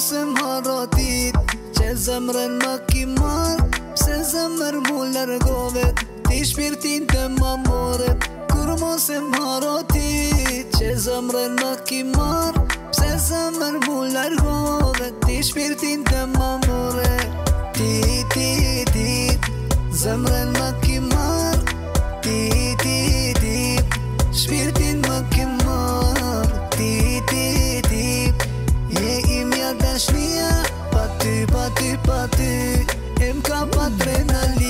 se më rotit Qe zëmërën më ki marë Pse zëmër mu lërgovet Ti shpirtin të më moret Kur më se më rotit Qe zëmërën më ki marë Pse zëmër mu lërgovet Ti shpirtin të më moret Ti, ti, ti, ti 在哪里？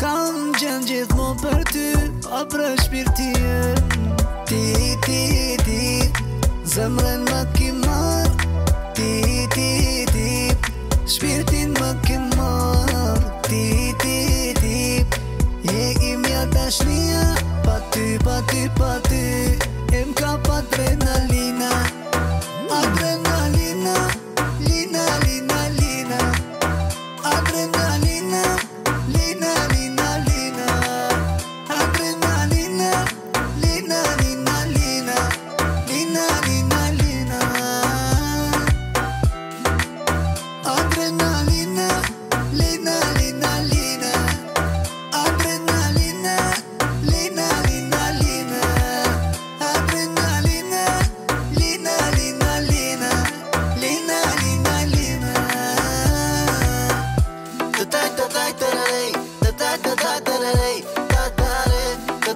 Kam gjenë gjithë më për ty A pra shpirë ti e Ti, ti, ti Zemrën më ki marë Ti, ti, ti shpirtin më ki marë Ti, ti, ti Je i mja dashnia Pa ty, pa ty, pa ty Em ka pa drenali